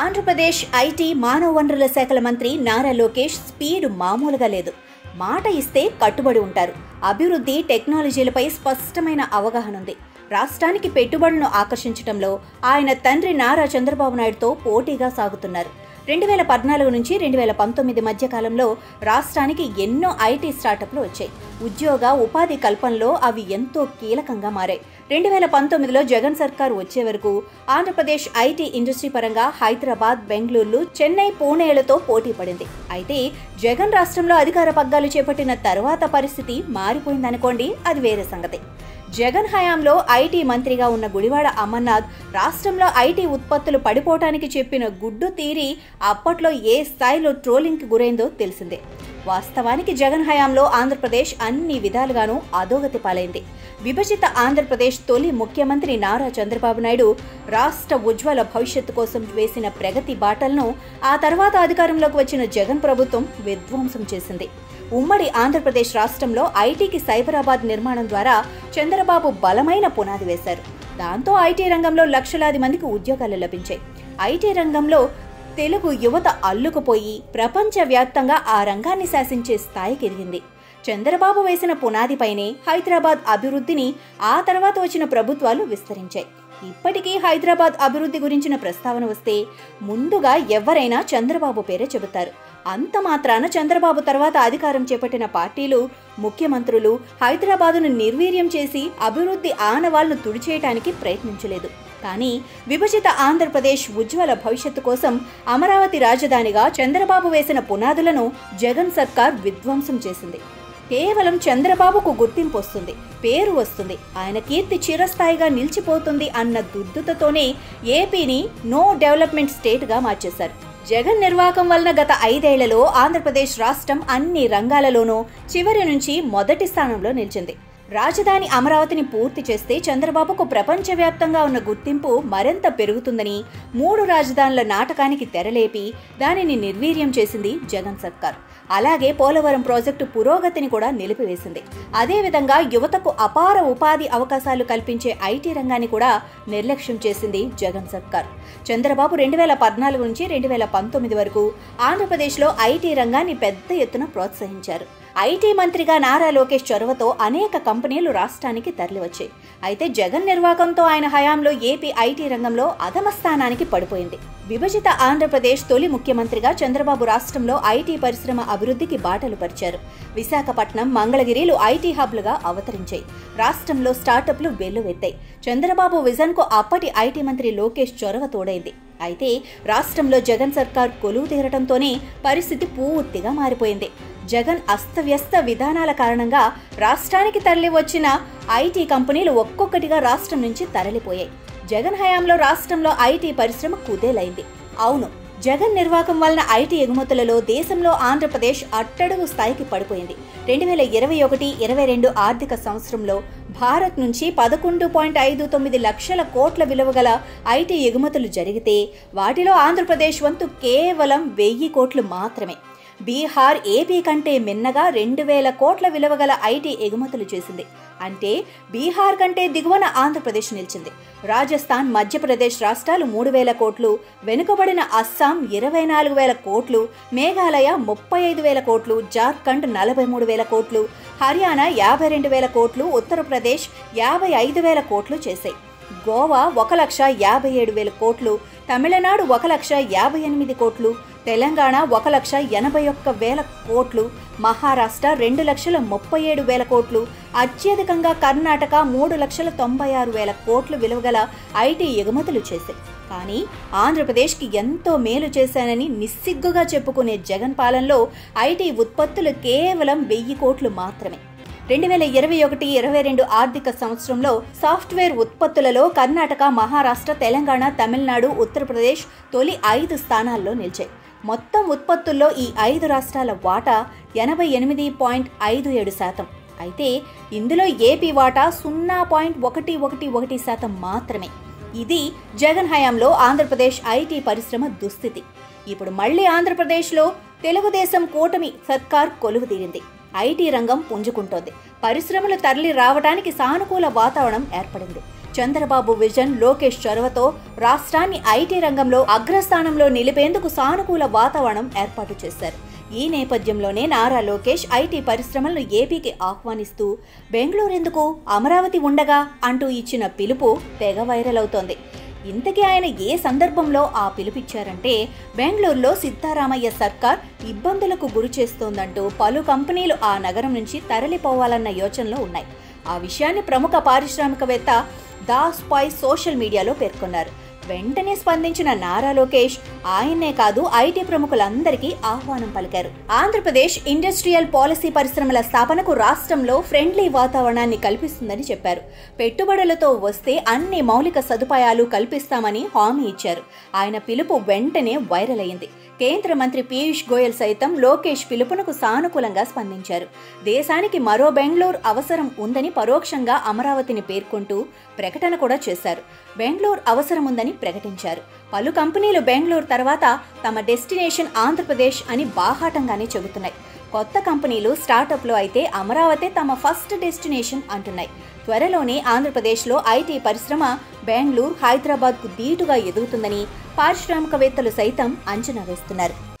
Andhra Pradesh IT మానవ వనరుల శాఖల మంత్రి నారా లోకేష్ స్పీడ్ మామూలుగా లేదు. మాట ఇస్తే కట్టుబడి ఉంటారు. అభివృద్ధి టెక్నాలజీలపై స్పష్టమైన అవగాహన ఉంది. రాష్ట్రానికి పెట్టుబడులను ఆకర్షించడంలో ఆయన తండ్రి నారా చంద్రబాబు నాయుడుతో పోటీగా సాగుతున్నారు. రెండు వేల పద్నాలుగు నుంచి రెండు వేల పంతొమ్మిది మధ్య కాలంలో రాష్ట్రానికి ఎన్నో ఐటీ స్టార్టప్లు వచ్చాయి. ఉద్యోగ ఉపాధి కల్పనలో అవి ఎంతో కీలకంగా మారాయి. రెండు వేల పంతొమ్మిదిలో జగన్ సర్కార్ వచ్చే వరకు ఆంధ్రప్రదేశ్ ఐటీ ఇండస్ట్రీ పరంగా హైదరాబాద్ బెంగళూరు చెన్నై పూణేలతో పోటీ పడింది. అయితే జగన్ రాష్ట్రంలో అధికార పగ్గాలు చేపట్టిన తర్వాత పరిస్థితి మారిపోయిందనుకోండి అది వేరే సంగతి. జగన్ హయాంలో ఐటీ మంత్రిగా ఉన్న గుడివాడ అమర్నాథ్ రాష్ట్రంలో ఐటీ ఉత్పత్తులు పడిపోవటానికి చెప్పిన గుడ్డు తీరి అప్పట్లో ఏ స్థాయిలో ట్రోలింగ్కి గురైందో తెలిసిందే. వాస్తవానికి జగన్ హయాంలో ఆంధ్రప్రదేశ్ అన్ని విధాలుగానూ అధోగతి పాలైంది. విభజిత ఆంధ్రప్రదేశ్ తొలి ముఖ్యమంత్రి నారా చంద్రబాబు నాయుడు రాష్ట్ర ఉజ్వల భవిష్యత్తు కోసం వేసిన ప్రగతి బాటలను ఆ తర్వాత అధికారంలోకి వచ్చిన జగన్ ప్రభుత్వం విధ్వంసం చేసింది. ఉమ్మడి ఆంధ్రప్రదేశ్ రాష్ట్రంలో ఐటీకి సైబరాబాద్ నిర్మాణం ద్వారా చంద్రబాబు బలమైన పునాది వేశారు. దాంతో ఐటీ రంగంలో లక్షలాది మందికి ఉద్యోగాలు లభించాయి. ఐటీ రంగంలో తెలుగు యువత అల్లుకుపోయి ప్రపంచవ్యాప్తంగా ఆ రంగాన్ని శాసించే స్థాయికి ఎదిగింది. చంద్రబాబు వేసిన పునాదిపైనే హైదరాబాద్ అభివృద్ధిని ఆ తర్వాత వచ్చిన ప్రభుత్వాలు విస్తరించాయి. ఇప్పటికీ హైదరాబాద్ అభివృద్ధి గురించిన ప్రస్తావన వస్తే ముందుగా ఎవరైనా చంద్రబాబు పేరే చెబుతారు. అంత మాత్రాన చంద్రబాబు తర్వాత అధికారం చేపట్టిన పార్టీలు ముఖ్యమంత్రులు హైదరాబాదును నిర్వీర్యం చేసి అభివృద్ధి ఆనవాళ్ళను తుడిచేయటానికి ప్రయత్నించలేదు. కానీ విభజిత ఆంధ్రప్రదేశ్ ఉజ్వల భవిష్యత్తు కోసం అమరావతి రాజధానిగా చంద్రబాబు వేసిన పునాదులను జగన్ సర్కార్ విధ్వంసం చేసింది. కేవలం చంద్రబాబుకు గుర్తింపు వస్తుంది పేరు వస్తుంది ఆయన కీర్తి చిరస్థాయిగా నిలిచిపోతుంది అన్న దుద్దుతతోనే ఏపీని నో డెవలప్మెంట్ స్టేట్గా మార్చేశారు. జగన్ నిర్వాహకం వలన గత ఐదేళ్ళలో ఆంధ్రప్రదేశ్ రాష్ట్రం అన్ని రంగాలలోనూ చివరి నుంచి మొదటి స్థానంలో నిలిచింది. రాజధాని అమరావతిని పూర్తి చేస్తే చంద్రబాబుకు ప్రపంచవ్యాప్తంగా ఉన్న గుర్తింపు మరింత పెరుగుతుందని మూడు రాజధానుల నాటకానికి తెరలేపి దానిని నిర్వీర్యం చేసింది జగన్ సర్కార్. అలాగే పోలవరం ప్రాజెక్టు పురోగతిని కూడా నిలిపివేసింది. అదేవిధంగా యువతకు అపార ఉపాధి అవకాశాలు కల్పించే ఐటీ రంగాన్ని కూడా నిర్లక్ష్యం చేసింది జగన్ సర్కార్. చంద్రబాబు రెండు వేల పద్నాలుగు నుంచి రెండు వేల పంతొమ్మిది వరకు ఆంధ్రప్రదేశ్లో ఐటీ రంగాన్ని పెద్ద ఎత్తున ప్రోత్సహించారు. ఐటీ మంత్రిగా నారా లోకేష్ చొరవతో అనేక కంపెనీలు రాష్ట్రానికి తరలివచ్చాయి. అయితే జగన్ నిర్వాహకంతో ఆయన హయాంలో ఏపీ ఐటీ రంగంలో అధమ స్థానానికి పడిపోయింది. విభజిత ఆంధ్రప్రదేశ్ తొలి ముఖ్యమంత్రిగా చంద్రబాబు రాష్ట్రంలో ఐటీ పరిశ్రమ అభివృద్ధికి బాటలు పరిచారు. విశాఖపట్నం మంగళగిరిలు ఐటీ హబ్లుగా అవతరించాయి. రాష్ట్రంలో స్టార్టప్లు వెల్లువెత్తాయి. చంద్రబాబు విజన్కు అప్పటి ఐటీ మంత్రి లోకేష్ చొరవ తోడైంది. అయితే రాష్ట్రంలో జగన్ సర్కార్ కొలువు తీరటంతోనే పరిస్థితి పూర్తిగా మారిపోయింది. జగన్ అస్తవ్యస్త విధానాల కారణంగా రాష్ట్రానికి తరలి వచ్చిన ఐటీ కంపెనీలు ఒక్కొక్కటిగా రాష్ట్రం నుంచి తరలిపోయాయి. జగన్ హయాంలో రాష్ట్రంలో ఐటీ పరిశ్రమ కుదేలైంది. అవును జగన్ నిర్వాహకం వలన ఐటీ ఎగుమతులలో దేశంలో ఆంధ్రప్రదేశ్ అట్టడుగు స్థాయికి పడిపోయింది. రెండు వేల ఇరవై ఒకటి ఇరవై రెండు ఆర్థిక సంవత్సరంలో భారత్ నుంచి పదకొండు పాయింట్ ఐదు తొమ్మిది లక్షల కోట్ల విలువ గల ఐటీ ఎగుమతులు జరిగితే వాటిలో ఆంధ్రప్రదేశ్ వంతు కేవలం వెయ్యి కోట్లు మాత్రమే. బీహార్ ఏపీ కంటే మిన్నగా రెండు వేల కోట్ల విలువగల ఐటీ ఎగుమతులు చేసింది. అంటే బీహార్ కంటే దిగువన ఆంధ్రప్రదేశ్ నిలిచింది. రాజస్థాన్ మధ్యప్రదేశ్ రాష్ట్రాలు మూడు వేల కోట్లు వెనుకబడిన అస్సాం ఇరవై నాలుగు వేల కోట్లు మేఘాలయ ముప్పై ఐదు వేల కోట్లు జార్ఖండ్ నలభై మూడు వేల కోట్లు హర్యానా యాభై రెండు వేల కోట్లు ఉత్తరప్రదేశ్ యాభై ఐదు వేల కోట్లు చేశాయి. గోవా ఒక లక్ష యాభై ఏడు వేల కోట్లు తమిళనాడు ఒక లక్ష యాభై ఎనిమిది కోట్లు తెలంగాణ ఒక లక్ష ఎనభై ఒక్క వేల కోట్లు మహారాష్ట్ర రెండు లక్షల ముప్పై ఏడు వేల కోట్లు అత్యధికంగా కర్ణాటక మూడు లక్షల తొంభై ఆరు వేల కోట్లు విలువగల ఐటీ ఎగుమతులు చేశాయి. కానీ ఆంధ్రప్రదేశ్కి ఎంతో మేలు చేశానని నిస్సిగ్గుగా చెప్పుకునే జగన్ పాలనలో ఐటీ ఉత్పత్తులు కేవలం వెయ్యి కోట్లు మాత్రమే. రెండు వేల ఇరవై ఒకటి ఇరవై రెండు ఆర్థిక సంవత్సరంలో సాఫ్ట్వేర్ ఉత్పత్తులలో కర్ణాటక మహారాష్ట్ర తెలంగాణ తమిళనాడు ఉత్తరప్రదేశ్ తొలి ఐదు స్థానాల్లో నిలిచాయి. మొత్తం ఉత్పత్తుల్లో ఈ ఐదు రాష్ట్రాల వాటా ఎనభై ఎనిమిది పాయింట్ ఐదు ఏడు శాతం. అయితే ఇందులో ఏపీ వాటా సున్నా పాయింట్ ఒకటి ఒకటి ఒకటి శాతం మాత్రమే. ఇది జగన్ హయాంలో ఆంధ్రప్రదేశ్ ఐటీ పరిశ్రమ దుస్థితి. ఇప్పుడు మళ్ళీ ఆంధ్రప్రదేశ్లో తెలుగుదేశం కూటమి సర్కార్ కొలువు తీరింది ఐటీ రంగం పుంజుకుంటోంది. పరిశ్రమలు తరలి రావడానికి సానుకూల వాతావరణం ఏర్పడింది. చంద్రబాబు విజన్ లోకేష్ చొరవతో రాష్ట్రాన్ని ఐటీ రంగంలో అగ్రస్థానంలో నిలిపేందుకు సానుకూల వాతావరణం ఏర్పాటు చేశారు. ఈ నేపథ్యంలోనే నారా లోకేష్ ఐటీ పరిశ్రమలను ఏపీకి ఆహ్వానిస్తూ బెంగళూరు ఎందుకు అమరావతి ఉండగా? అంటూ ఇచ్చిన పిలుపు తెగ వైరల్ అవుతోంది. ఇంతకీ ఆయన ఏ సందర్భంలో ఆ పిలుపిచ్చారంటే బెంగళూరులో సిద్ధారామయ్య సర్కార్ ఇబ్బందులకు గురి చేస్తోందంటూ పలు కంపెనీలు ఆ నగరం నుంచి తరలిపోవాలన్న యోచనలో ఉన్నాయి. ఆ విషయాన్ని ప్రముఖ పారిశ్రామికవేత్త దాస్ పై సోషల్ మీడియాలో పేర్కొన్నారు. వెంటనే స్పందించిన నారా లోకేష్ ఆయన్నే కాదు ఐటీ ప్రముఖులందరికీ ఆహ్వానం పలికారు. ఆంధ్రప్రదేశ్ ఇండస్ట్రియల్ పాలసీ పరిశ్రమల స్థాపనకు రాష్ట్రంలో ఫ్రెండ్లీ వాతావరణాన్ని కల్పిస్తుందని చెప్పారు. పెట్టుబడులతో వస్తే అన్ని మౌలిక సదుపాయాలు కల్పిస్తామని హామీ ఇచ్చారు. ఆయన పిలుపు వెంటనే వైరల్ అయింది కేంద్ర మంత్రి పీయూష్ గోయల్ సైతం లోకేష్ పిలుపునకు సానుకూలంగా స్పందించారు. దేశానికి మరో బెంగళూరు అవసరం ఉందని పరోక్షంగా అమరావతిని పేర్కొంటూ ప్రకటన కూడా చేశారు. బెంగళూరు అవసరం ఉందని ప్రకటించారు. పలు కంపెనీలు బెంగళూరు తర్వాత తమ డెస్టినేషన్ ఆంధ్రప్రదేశ్ అని బాహాటంగానే చెబుతున్నాయి. కొత్త కంపెనీలు స్టార్టప్లు అయితే అమరావతి తమ ఫస్ట్ డెస్టినేషన్ అంటున్నాయి. త్వరలోనే ఆంధ్రప్రదేశ్లో ఐటీ పరిశ్రమ బెంగళూరు హైదరాబాద్కు ధీటుగా ఎదుగుతుందని పారిశ్రామికవేత్తలు సైతం అంచనా వేస్తున్నారు.